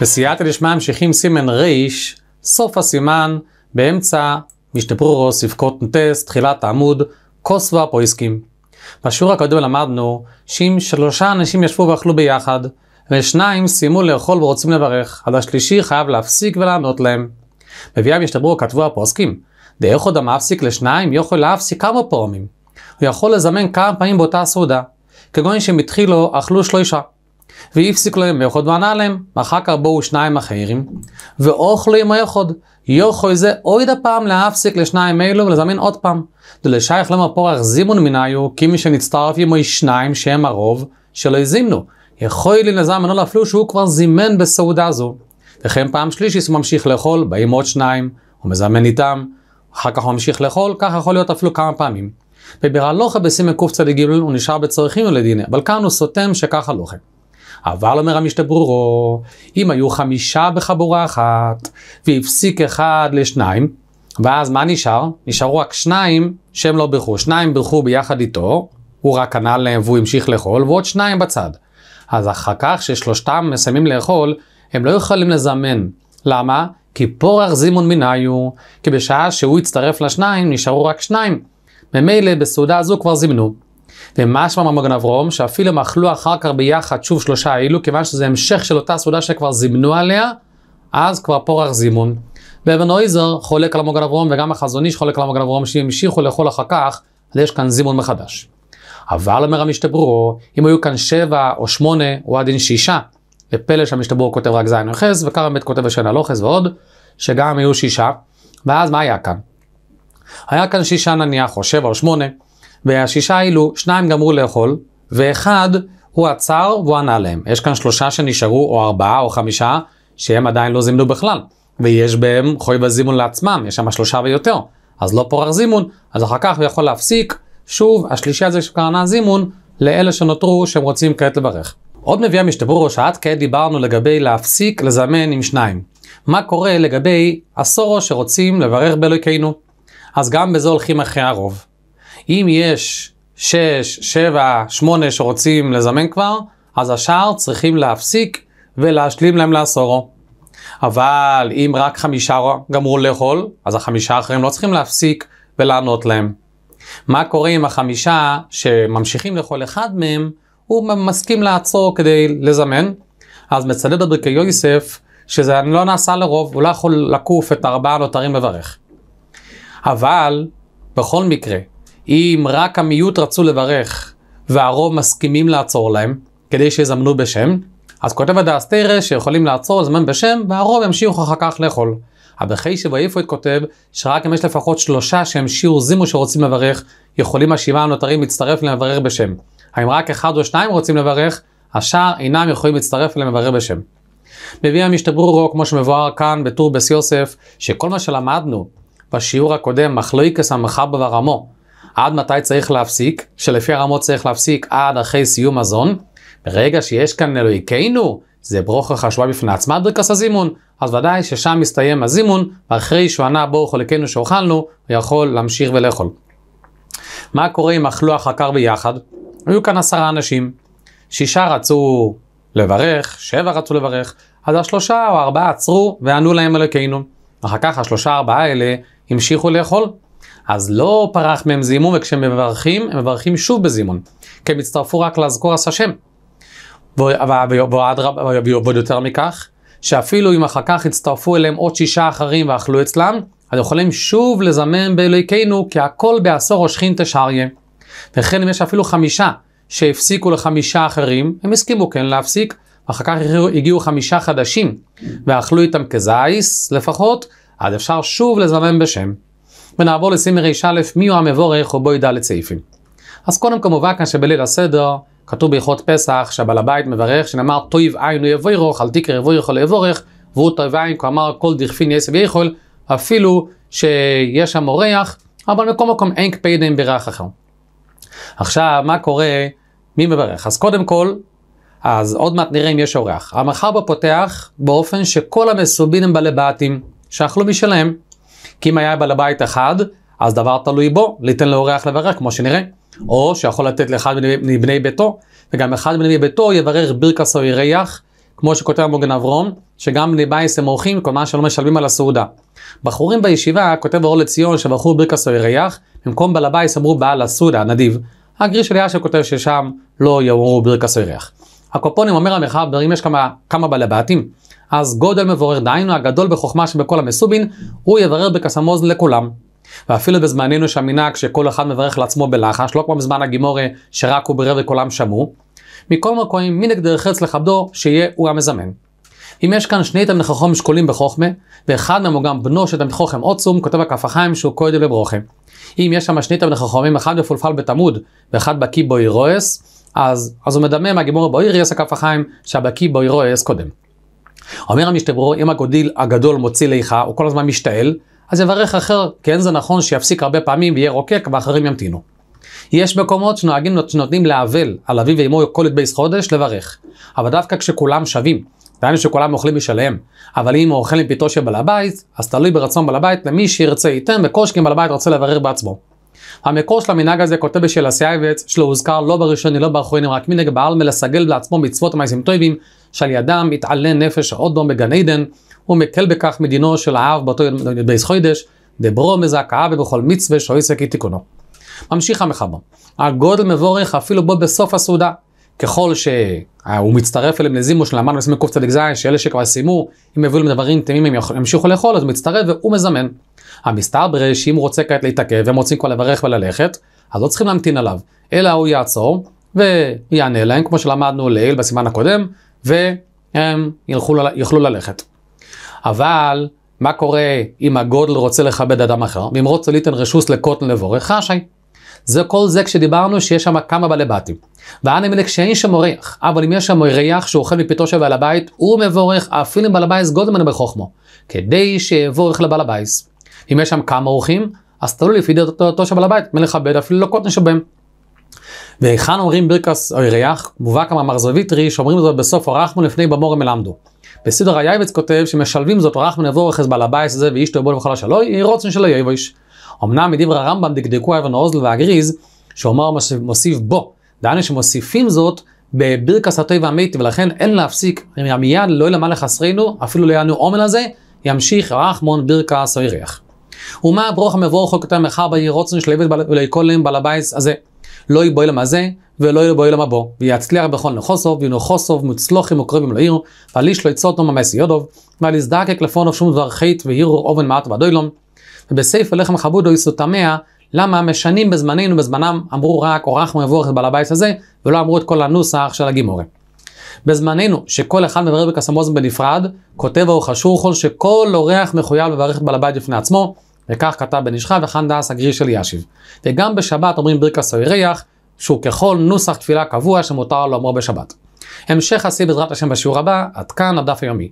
בסייעתא דשמיא ממשיכים סימן ריש, סוף הסימן, באמצע משתברורו, ספקות נטס, תחילת העמוד, כוסווה פויסקים. בשיעור הקודם למדנו שאם שלושה אנשים ישבו ואכלו ביחד, ושניים סיימו לאכול ורוצים לברך, אז השלישי חייב להפסיק ולענות להם. מביאה משתברורו כתבו הפוסקים, דאיך עוד המפסיק לשניים יכול להפסיק כמה פעמים. הוא יכול לזמן כמה פעמים באותה סעודה, כגון שהם התחילו אכלו שלושה. והפסיק להם מאחוד וענה להם, אחר כך בואו שניים אחרים, ואוכלו עם האחוד, יוכל זה עוד הפעם להפסיק לשניים אלו ולזמן עוד פעם. דלשייך למה פורח זימון מניו, כי מי שנצטרף עמו שניים שהם הרוב, שלא יזימנו. יכול לי לזמן לא אפילו שהוא כבר זימן בסעודה זו. וכן פעם שלישית הוא ממשיך לאכול, באים עוד שניים, הוא מזמן איתם, אחר כך הוא ממשיך לאכול, ככה יכול להיות אפילו כמה פעמים. וברלוכה בסימן קצ"ג הוא נשאר בצריכים ולדיני, אבל כאן הוא סותם שככה לוכה. אבל אומר המשתברורו, אם היו חמישה בחבורה אחת, והפסיק אחד לשניים, ואז מה נשאר? נשארו רק שניים שהם לא בירכו, שניים בירכו ביחד איתו, הוא רק ענה להם והוא המשיך לאכול, ועוד שניים בצד. אז אחר כך ששלושתם מסיימים לאכול, הם לא יכולים לזמן. למה? כי פורח זימון מניו, כי בשעה שהוא הצטרף לשניים, נשארו רק שניים. ממילא בסעודה הזו כבר זימנו. ומשמע ממגן אברום, שאפילו הם אכלו אחר כך ביחד שוב שלושה אלו, כיוון שזה המשך של אותה סעודה שכבר זימנו עליה, אז כבר פורח זימון. ואבן אויזר חולק על המגן אברום, וגם החזון איש חולק על המגן אברום, שהמשיכו לאכול אחר כך, אז יש כאן זימון מחדש. אבל אומר המשתברו, אם היו כאן שבע או שמונה, או עד אין שישה, ופלא שהמשתברו כותב רק זין וחס, וככה באמת כותב השן הלוחס ועוד, שגם היו שישה, ואז מה היה כאן? היה כאן שישה נניח, או שבע או שמונה, והשישה האלו, שניים גמרו לאכול, ואחד הוא עצר והוא ענה להם. יש כאן שלושה שנשארו, או ארבעה או חמישה, שהם עדיין לא זימנו בכלל. ויש בהם חוי וזימון לעצמם, יש שם שלושה ויותר. אז לא פורח זימון, אז אחר כך הוא יכול להפסיק, שוב, השלישי הזה שקרנה זימון, לאלה שנותרו שהם רוצים כעת לברך. עוד מביא המשתברו שעד כעת דיברנו לגבי להפסיק לזמן עם שניים. מה קורה לגבי עשורו שרוצים לברך באלוקינו? אז גם בזה הולכים אחרי הרוב. אם יש 6, 7, 8 שרוצים לזמן כבר, אז השאר צריכים להפסיק ולהשלים להם לעשורו. אבל אם רק חמישה גמרו לאכול, אז החמישה האחרים לא צריכים להפסיק ולענות להם. מה קורה עם החמישה שממשיכים לאכול אחד מהם, הוא מסכים לעצור כדי לזמן, אז מצדד בברכי יוסף, שזה לא נעשה לרוב, הוא לא יכול לקוף את ארבעה נותרים לברך. אבל, בכל מקרה, אם רק המיעוט רצו לברך והרוב מסכימים לעצור להם, כדי שיזמנו בשם, אז כותב הדאסתרא שיכולים לעצור לזמן בשם והרוב ימשיכו אחר כך לאכול. אבל אחרי שבאיפות כותב שרק אם יש לפחות שלושה שהם שיעור זימו שרוצים לברך, יכולים השבעה הנותרים להצטרף לברך בשם. האם רק אחד או שניים רוצים לברך, השאר אינם יכולים להצטרף לברך בשם. מביא המשתברורו, כמו שמבואר כאן בטור בס יוסף, שכל מה שלמדנו בשיעור הקודם, מחלוקס המחבר והרמו, עד מתי צריך להפסיק, שלפי הרמות צריך להפסיק עד אחרי סיום מזון. ברגע שיש כאן אלוהיכנו, זה ברוכה חשובה בפני עצמה ברכס הזימון, אז ודאי ששם מסתיים הזימון, ואחרי שהוא ענה בואו חולקנו שאוכלנו, הוא יכול להמשיך ולאכול. מה קורה אם אכלו כך ביחד? היו כאן עשרה אנשים, שישה רצו לברך, שבע רצו לברך, אז השלושה או ארבעה עצרו וענו להם אלוקינו. אחר כך השלושה ארבעה האלה המשיכו לאכול. אז לא פרח מהם זימון, וכשהם מברכים, הם מברכים שוב בזימון. כי הם הצטרפו רק להזכור עש השם. ועוד יותר מכך, שאפילו אם אחר כך הצטרפו אליהם עוד שישה אחרים ואכלו אצלם, אז יכולים שוב לזמן באלוהיכנו, כי הכל בעשור או שכין תשריה. וכן אם יש אפילו חמישה שהפסיקו לחמישה אחרים, הם הסכימו כן להפסיק, ואחר כך הגיעו חמישה חדשים, ואכלו איתם כזייס לפחות, אז אפשר שוב לזמן בשם. ונעבור לסימר א', מי הוא המבורך ובו ידע לצעיפים. אז קודם כמובן כאן שבליל הסדר כתוב בהלכות פסח שהבעל הבית מברך שנאמר תויב עין יבורך אל תקרא יבורך או יבורך והוא תויב עין כלומר כל דכפין יסב יכול אפילו שיש שם אורח אבל מכל מקום אין קפדם ברך אחר. עכשיו מה קורה מי מברך אז קודם כל אז עוד מעט נראה אם יש אורח. המחר בו פותח באופן שכל המסובין הם בעלי שאכלו משלהם. כי אם היה בעל הבית אחד, אז דבר תלוי בו, ליתן לאורח לברך, כמו שנראה. או שיכול לתת לאחד מבני ביתו, וגם אחד מבני ביתו יברר ברכס או ירח, כמו שכותב המוגן אברום, שגם בני בייס הם אורחים, כל מה שלא משלמים על הסעודה. בחורים בישיבה, כותב אור לציון, שבחור ברכס או ירח, במקום בעל הבייס אמרו בעל הסעודה, נדיב. הגריש של יאשר כותב ששם לא יאמרו ברכס או ירח. הקופונים אומר המחבר, אם יש כמה, כמה בעלי בתים, אז גודל מבורר, דהיינו הגדול בחוכמה שבכל המסובין, הוא יברר בקסמוזן לכולם. ואפילו בזמננו שהמנהג שכל אחד מברך לעצמו בלחש, לא כמו בזמן הגימורה שרק הוא בירר וכולם שמעו. מכל מקום, מנהג דרך ארץ לכבדו, שיהיה הוא המזמן. אם יש כאן שני תלמידי חכם שקולים בחוכמה, ואחד מהם הוא גם בנו של תלמיד חכם עוצום, כותב הכף החיים שהוא קודם לברוכה. אם יש שם שני תלמידי חכמים, אחד מפולפל בתמוד, ואחד בקיא בו אירועס, אז, אז הוא מדמה מהגימור בו איריאס הכף החיים, שהבקיא בו אירועס קודם. אומר המשתברו, אם הגודל הגדול מוציא ליכה, הוא כל הזמן משתעל, אז יברך אחר, כן זה נכון שיפסיק הרבה פעמים ויהיה רוקק ואחרים ימתינו. יש מקומות שנוהגים שנותנים לאבל על אביו ואמו כל י"ב חודש לברך. אבל דווקא כשכולם שווים, דהיינו שכולם אוכלים משלהם, אבל אם הוא אוכל עם פיתו של בעל הבית, אז תלוי ברצון בעל הבית למי שירצה ייתן, וכל שכן אם בעל הבית רוצה לברך בעצמו. המקור של המנהג הזה כותב בשאילת יעב"ץ, שלא הוזכר לא בראשוני לא באחרונים, רק מנהג בעלמא לסגל לעצמו מצוות ומעשים טובים, שעל ידם מתעלה נפש האדם בגן עדן, ומקל בכך מדינו של האב באותו בייס חוידש, דברו מזעקה ובכל מצווה שויסק תיקונו. ממשיך המחבר, הגודל מבורך אפילו בו בסוף הסעודה, ככל שהוא מצטרף אליהם לזימו שלמדנו בסמי קצ"ז, שאלה שכבר סיימו, אם יביאו להם דברים תמימים הם ימשיכו לאכול, אז הוא מצטרף והוא מזמן. המסתבר שאם הוא רוצה כעת להתעכב והם רוצים כבר לברך וללכת, אז לא צריכים להמתין עליו, אלא הוא יעצור ויענה להם, כמו שלמדנו לעיל בסימן הקודם, והם ילכו, יוכלו ללכת. אבל מה קורה אם הגודל רוצה לכבד אדם אחר, רוצה ליתן רשוס לקוטן לבורך, רשאי. זה כל זה כשדיברנו שיש שם כמה בעלי בתים. ואנה מלך שאין שם אורח, אבל אם יש שם אורח שאוכל מפיתו של בעל הבית, הוא מבורך אפילו אם בעל הבית גודל ממנו בחוכמו, כדי שיבורך לבעל הבית. אם יש שם כמה אורחים, אז תלוי לפי דעתו של בעל הבית, מלכבד אפילו לא קוטן שבהם. והיכן אומרים ברכס אורח, מובא כמה מרזוביטרי שאומרים זאת בסוף אורחנו לפני במורה מלמדו. בסדר היייבץ כותב שמשלבים זאת אורחנו נבורך את בעל הבית הזה ואישתו בו וכל השלוי, יהי רוצן שלו יבוש. אמנם מדברי הרמב"ם דקדקו אבן האוזל והגריז, שאומר מוסיף בו, דהיינו שמוסיפים זאת בברכס הטוב והמתי, ולכן אין להפסיק מיד לא ילמה לחסרנו, אפילו לא יענו עומל הזה, ימשיך רחמון ברכס ירח. ומה ברוך המבורך כותב מחר בעיר רוצן של עבד להם בעל הבית הזה, לא יבוא אילם הזה ולא יבוא אילם הבא, ויצליח בכל נחוסוב, וינוחוסוב מוצלוחים וקרובים לעיר, ועל איש לא יצוטו ממס יודוב, ועל יזדקק לפונו שום דבר חית והירו אובן מעט ועדוילום, ובסעיף לחם חבודו יסו תמה, למה משנים בזמננו, בזמנם אמרו רק אורח מבורך בעל הבית הזה, ולא אמרו את כל הנוסח של הגימורה. בזמננו, שכל אחד מברר בקסמוזם בנפרד, כותב האור חשורחול שכל אורח מחויב לברך את בעל הבית בפני עצמו, וכך כתב בן אישך וכאן דעס הגריר של ישיב. וגם בשבת אומרים ברכס הירח, שהוא ככל נוסח תפילה קבוע שמותר לאומרו בשבת. המשך עשי בעזרת השם בשיעור הבא, עד כאן הדף היומי.